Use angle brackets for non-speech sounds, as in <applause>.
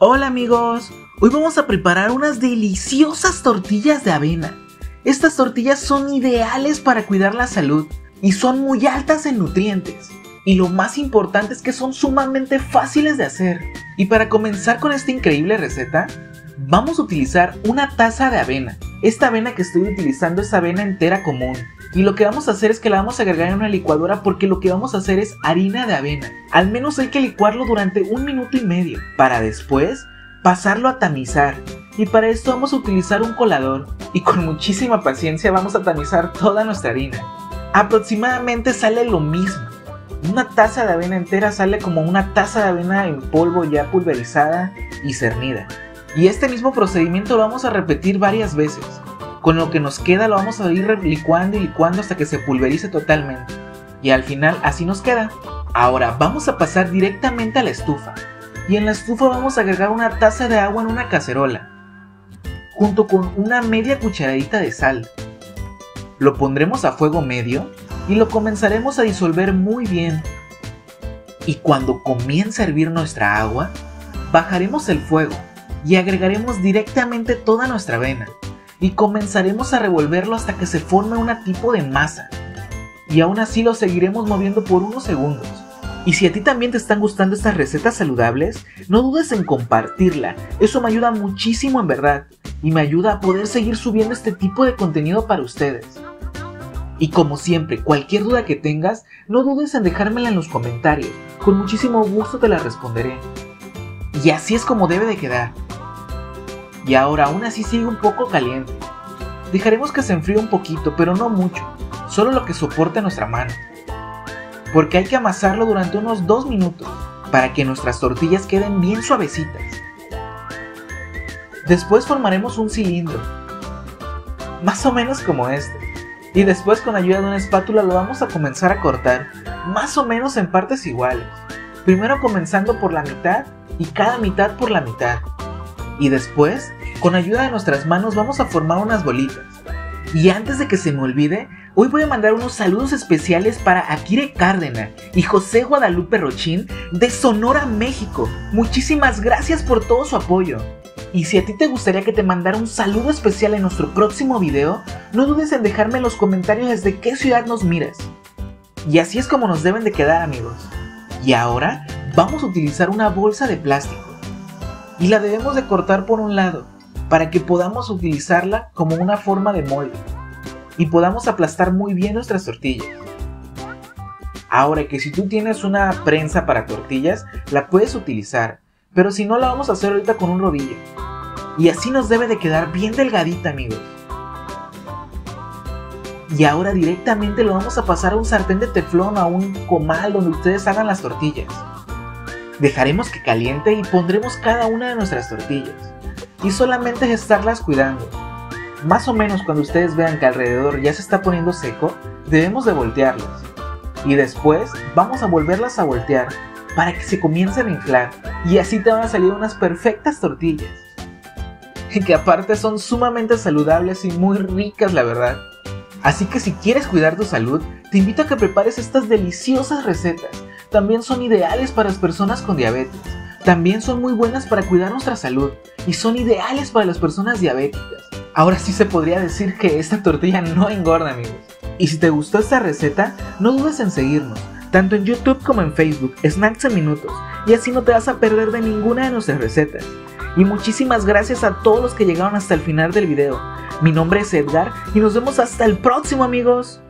Hola amigos, hoy vamos a preparar unas deliciosas tortillas de avena. Estas tortillas son ideales para cuidar la salud y son muy altas en nutrientes. Y lo más importante es que son sumamente fáciles de hacer. Y para comenzar con esta increíble receta, vamos a utilizar una taza de avena. Esta avena que estoy utilizando es avena entera común. Y lo que vamos a hacer es que la vamos a agregar en una licuadora porque lo que vamos a hacer es harina de avena. Al menos hay que licuarlo durante un minuto y medio para después pasarlo a tamizar. Y para esto vamos a utilizar un colador y con muchísima paciencia vamos a tamizar toda nuestra harina. Aproximadamente sale lo mismo. Una taza de avena entera sale como una taza de avena en polvo ya pulverizada y cernida. Y este mismo procedimiento lo vamos a repetir varias veces. Con lo que nos queda lo vamos a ir licuando y licuando hasta que se pulverice totalmente. Y al final así nos queda. Ahora vamos a pasar directamente a la estufa. Y en la estufa vamos a agregar una taza de agua en una cacerola. Junto con una media cucharadita de sal. Lo pondremos a fuego medio y lo comenzaremos a disolver muy bien. Y cuando comience a hervir nuestra agua, bajaremos el fuego y agregaremos directamente toda nuestra avena y comenzaremos a revolverlo hasta que se forme una tipo de masa. Y aún así lo seguiremos moviendo por unos segundos. Y si a ti también te están gustando estas recetas saludables, no dudes en compartirla. Eso me ayuda muchísimo en verdad. Y me ayuda a poder seguir subiendo este tipo de contenido para ustedes. Y como siempre, cualquier duda que tengas, no dudes en dejármela en los comentarios. Con muchísimo gusto te la responderé. Y así es como debe de quedar y ahora aún así sigue un poco caliente. Dejaremos que se enfríe un poquito, pero no mucho, solo lo que soporte nuestra mano. Porque hay que amasarlo durante unos 2 minutos para que nuestras tortillas queden bien suavecitas. Después formaremos un cilindro, más o menos como este. Y después con ayuda de una espátula lo vamos a comenzar a cortar, más o menos en partes iguales. Primero comenzando por la mitad y cada mitad por la mitad. Y después con ayuda de nuestras manos vamos a formar unas bolitas. Y antes de que se me olvide, hoy voy a mandar unos saludos especiales para Akire Cárdenas y José Guadalupe Rochín de Sonora, México. Muchísimas gracias por todo su apoyo. Y si a ti te gustaría que te mandara un saludo especial en nuestro próximo video, no dudes en dejarme en los comentarios desde qué ciudad nos miras. Y así es como nos deben de quedar amigos. Y ahora vamos a utilizar una bolsa de plástico. Y la debemos de cortar por un lado para que podamos utilizarla como una forma de molde y podamos aplastar muy bien nuestras tortillas. Ahora que si tú tienes una prensa para tortillas, la puedes utilizar, pero si no la vamos a hacer ahorita con un rodillo. Y así nos debe de quedar bien delgadita amigos. Y ahora directamente lo vamos a pasar a un sartén de teflón a un comal donde ustedes hagan las tortillas. Dejaremos que caliente y pondremos cada una de nuestras tortillas y solamente es estarlas cuidando. Más o menos cuando ustedes vean que alrededor ya se está poniendo seco, debemos de voltearlas. Y después vamos a volverlas a voltear para que se comiencen a inflar y así te van a salir unas perfectas tortillas. Y <laughs> que aparte son sumamente saludables y muy ricas la verdad. Así que si quieres cuidar tu salud, te invito a que prepares estas deliciosas recetas. También son ideales para las personas con diabetes. También son muy buenas para cuidar nuestra salud y son ideales para las personas diabéticas. Ahora sí se podría decir que esta tortilla no engorda amigos. Y si te gustó esta receta, no dudes en seguirnos, tanto en YouTube como en Facebook, Snacks en Minutos, y así no te vas a perder de ninguna de nuestras recetas. Y muchísimas gracias a todos los que llegaron hasta el final del video. Mi nombre es Edgar y nos vemos hasta el próximo amigos.